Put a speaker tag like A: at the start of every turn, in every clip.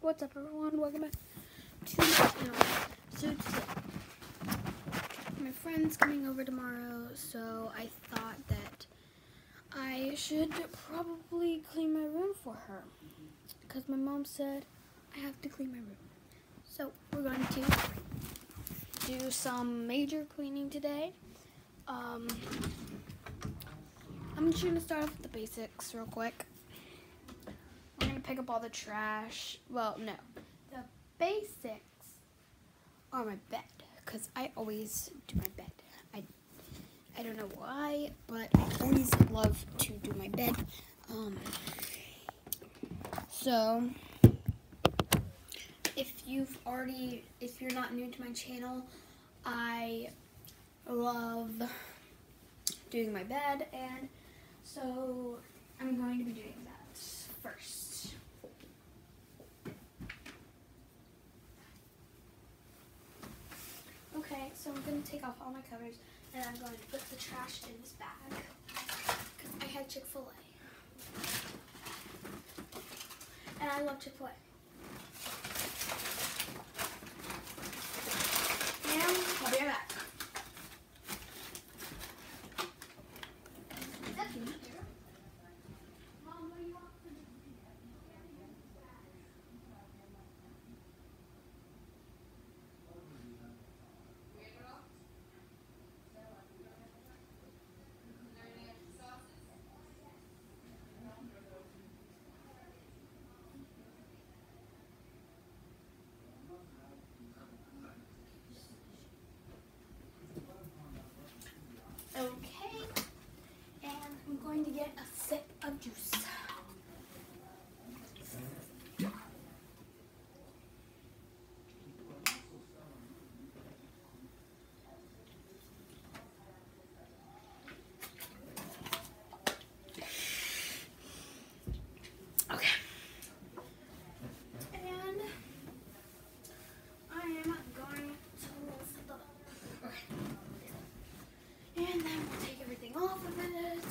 A: What's up everyone? Welcome back to my channel. So today, my friend's coming over tomorrow, so I thought that I should probably clean my room for her. Because my mom said I have to clean my room. So we're going to do some major cleaning today. Um, I'm just going to start off with the basics real quick. Pick up all the trash. Well, no. The basics are my bed. Because I always do my bed. I I don't know why, but I always love to do my bed. Um, so if you've already if you're not new to my channel, I love doing my bed and so I'm going to be doing that first. Okay, so I'm going to take off all my covers and I'm going to put the trash in this bag because I had Chick-fil-A. And I love Chick-fil-A. And I'll be right back. Okay, and I'm going to get a sip of juice. Okay. And I am going to set the okay. And then we'll take everything off of it.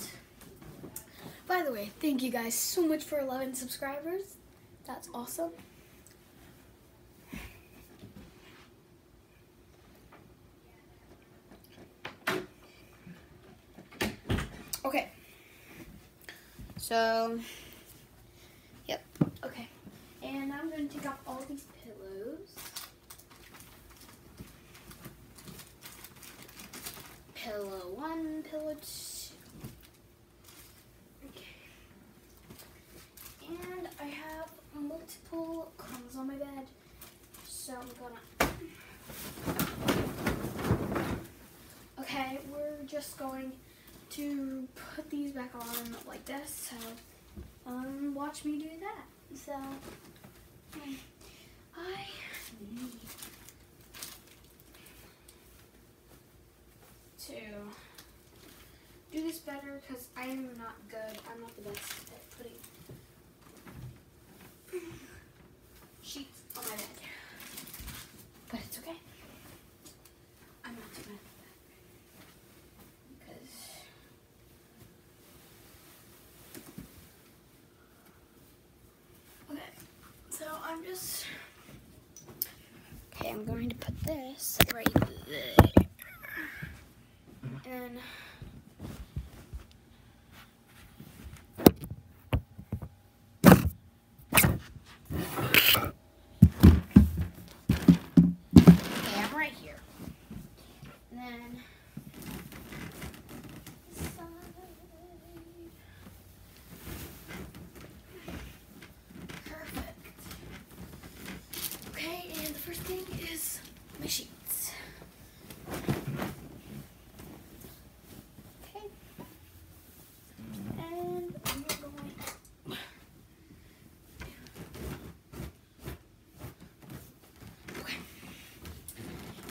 A: By the way, thank you guys so much for 11 subscribers. That's awesome. Okay. So, yep. Okay. And I'm going to take off all these pillows. pillow one, pillow two. Okay. And I have multiple crumbs on my bed, so I'm gonna. Okay, we're just going to put these back on like this. So, um, watch me do that. So, um, I need to do this better because I am not good. I'm not the best at putting on my bed. But it's okay. I'm not too. Because Okay. So I'm just Okay, I'm going to put this right there. And okay, I'm right here. And then side. Perfect. Okay, and the first thing is my sheets. Okay. And we're going. Okay.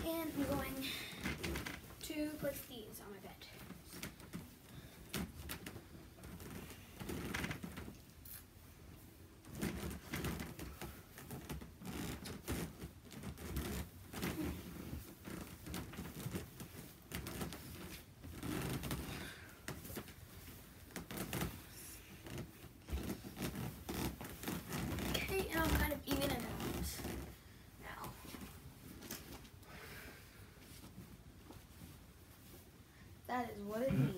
A: And I'm going what it.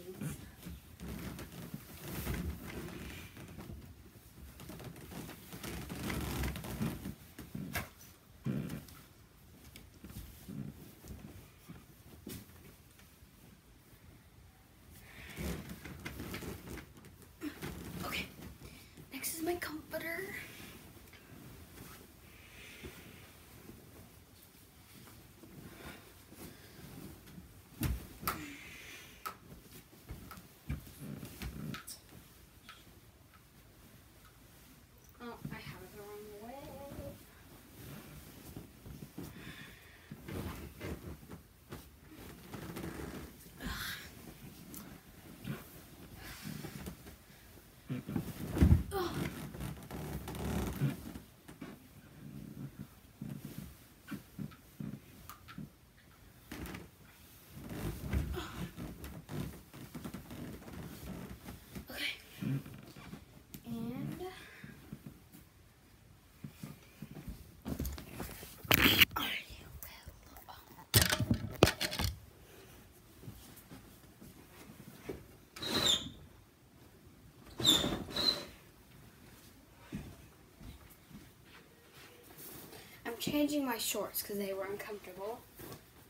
A: Changing my shorts because they were uncomfortable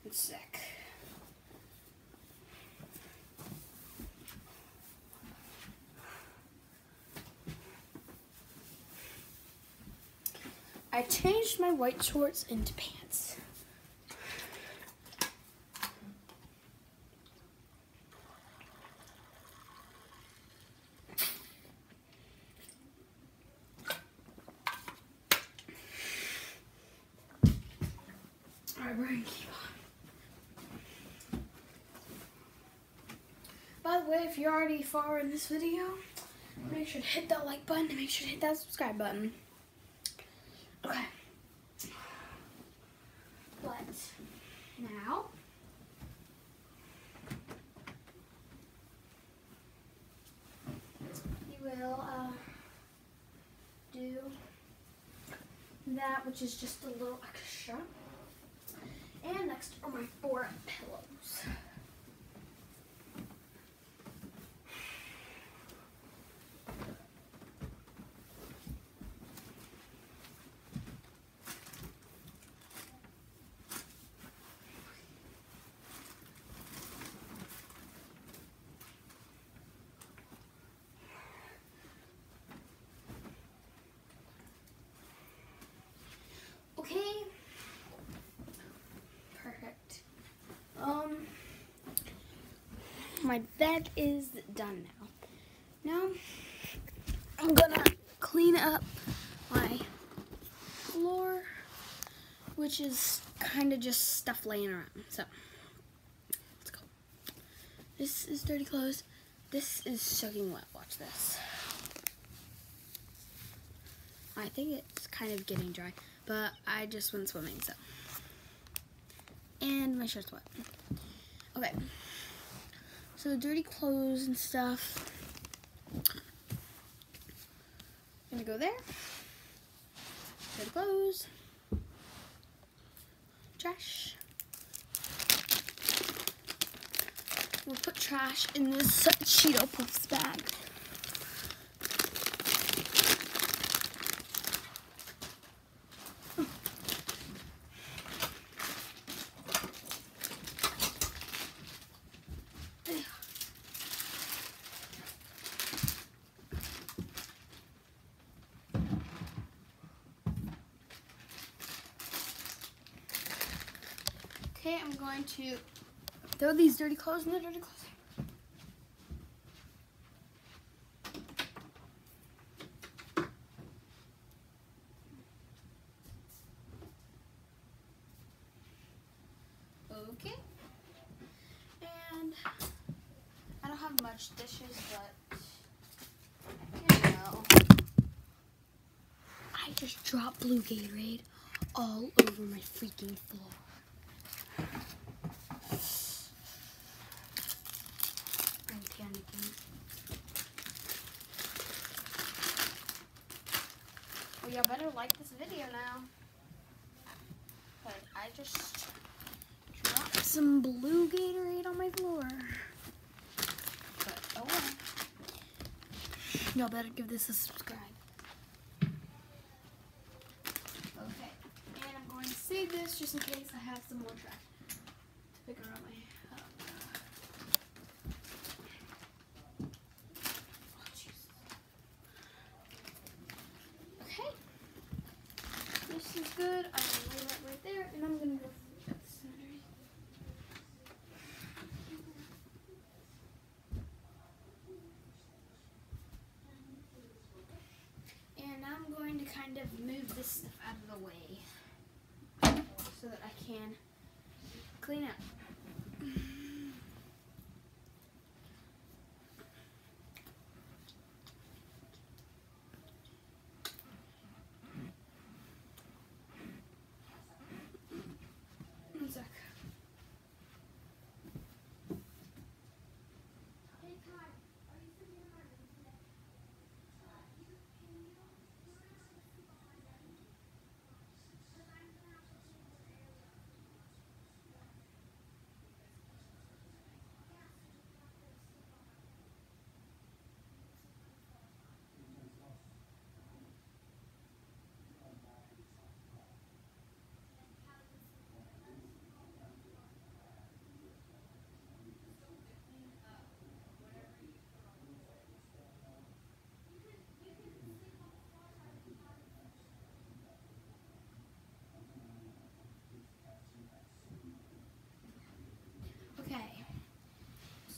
A: and sick. I changed my white shorts into pants. By the way, if you're already far in this video, make sure to hit that like button and make sure to hit that subscribe button. Okay. But now you will uh, do that, which is just a little extra. And next are my four pillows. Okay. Perfect. Um, my bed is done now. Now, I'm gonna clean up my floor, which is kind of just stuff laying around. So, let's go. This is dirty clothes. This is soaking wet. Watch this. I think it's kind of getting dry, but I just went swimming, so. And my shirt's wet. Okay. So the dirty clothes and stuff. I'm Gonna go there. Dirty clothes. Trash. We'll put trash in this Cheeto Puffs bag. Okay, I'm going to throw these dirty clothes in the dirty clothes. Okay. And I don't have much dishes, but you know. I just dropped blue Gatorade all over my freaking floor. I'm panicking. Well, y'all better like this video now. But I just dropped some blue Gatorade on my floor. But oh well. Y'all better give this a subscribe. Okay. And I'm going to save this just in case I have some more trash to pick around my uh, oh, jeez. Okay. This is good. I will lay that right there, and I'm gonna go at the center. And now I'm going to kind of move this stuff out of the way so that I can clean up. One sec.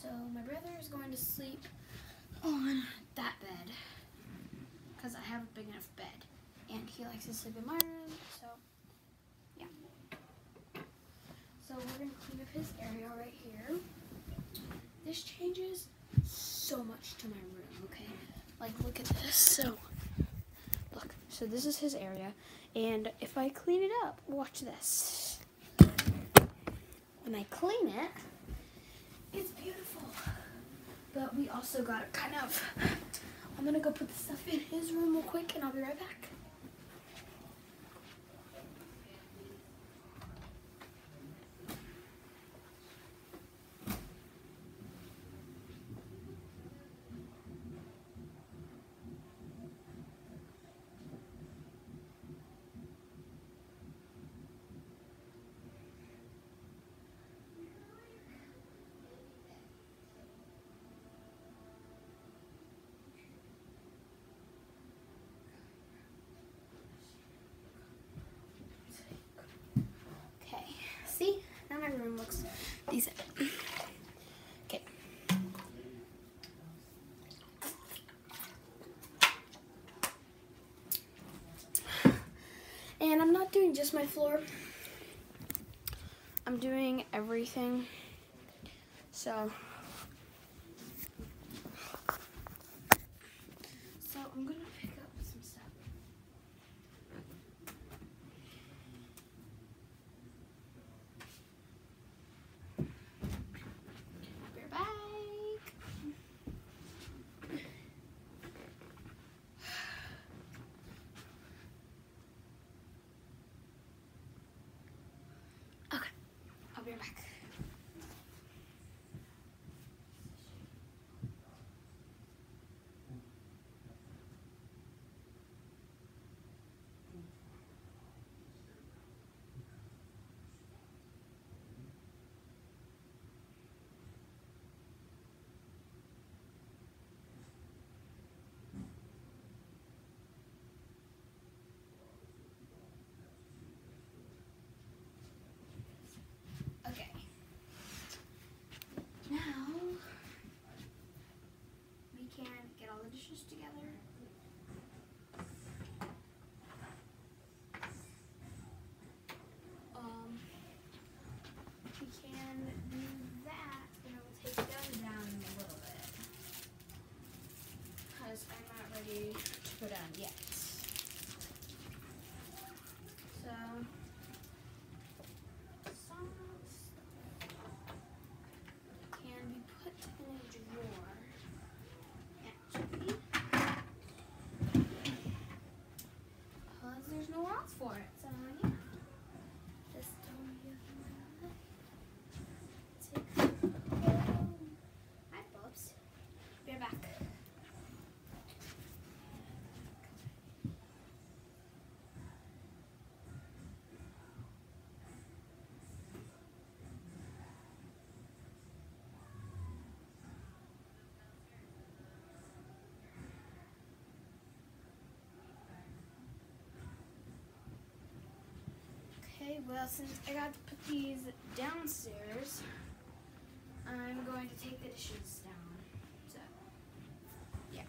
A: So my brother is going to sleep on that bed because I have a big enough bed, and he likes to sleep in my room. So yeah. So we're gonna clean up his area right here. This changes so much to my room. Okay, like look at this. So look. So this is his area, and if I clean it up, watch this. When I clean it, it's beautiful. But we also got kind of, I'm gonna go put the stuff in his room real quick and I'll be right back. Okay, see? Now my room looks decent. Okay. And I'm not doing just my floor. I'm doing everything. So So I'm gonna pick up some stuff. Be right back. Okay, I'll be right back. Okay. Now we can get all the dishes together. Um, we can do that, and I will take them down in a little bit. Because I'm not ready to put on yet. So, some stuff can be put in a drawer. Actually, because there's nowhere else for it. So yeah, just don't take home. Hi, Bubs. Be right back. Okay, well, since I got to put these downstairs, I'm going to take the dishes down. So, yeah.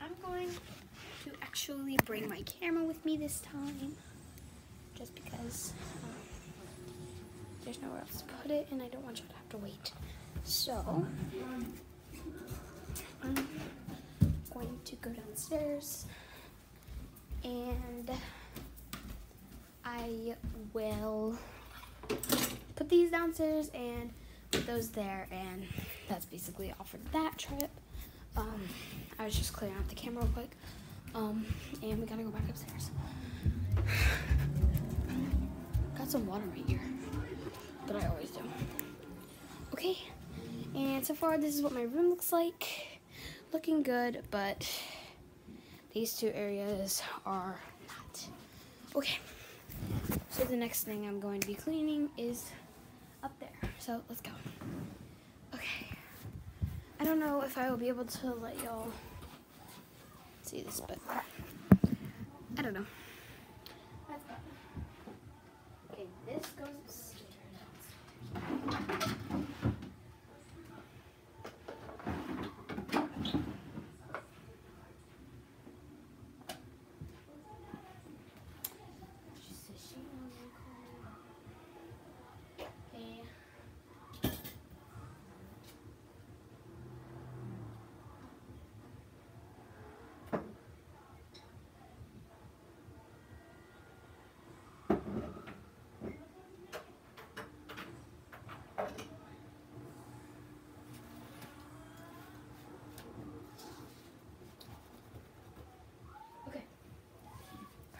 A: I'm going to actually bring my camera with me this time, just because um, there's nowhere else to put it, and I don't want you to have to wait. So, I'm going to go downstairs, and I will put these downstairs and put those there, and that's basically all for that trip. Um, I was just clearing out the camera real quick, um, and we gotta go back upstairs. Got some water right here, but I always do. Okay, and so far this is what my room looks like. Looking good, but these two areas are not. Okay, so the next thing I'm going to be cleaning is up there. So let's go. Okay. I don't know if I will be able to let y'all see this, but I don't know. Okay, this goes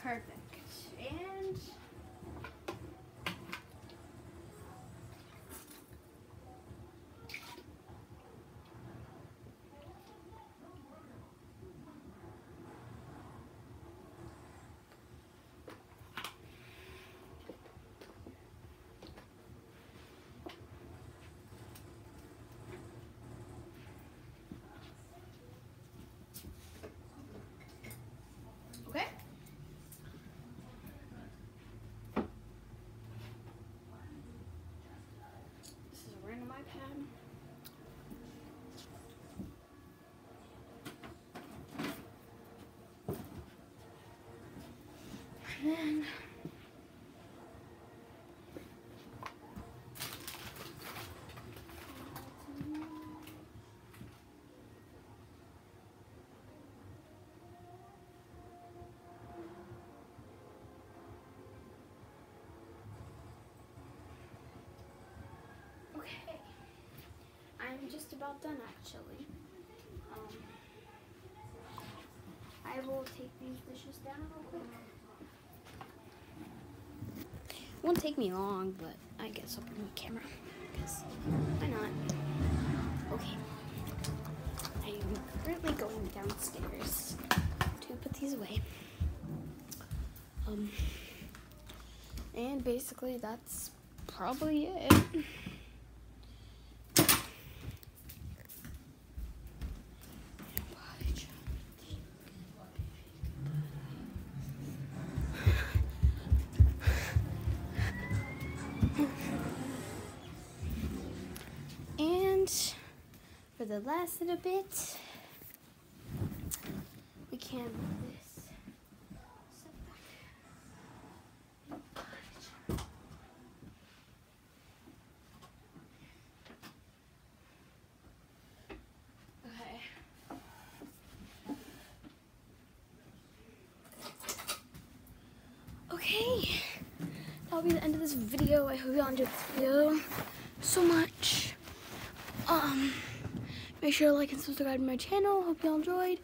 A: Perfect. And Okay. This is a random iPad. And then Okay. I'm just about done actually. Um, I will take these dishes down real quick. It won't take me long, but I guess I'll bring my camera. Because why not? Okay. I am currently going downstairs to put these away. Um, and basically that's probably it. And for the last little bit, we can move this. Okay. Okay, that'll be the end of this video. I hope y'all enjoyed this video so much. Um, make sure to like and subscribe to my channel. Hope y'all enjoyed.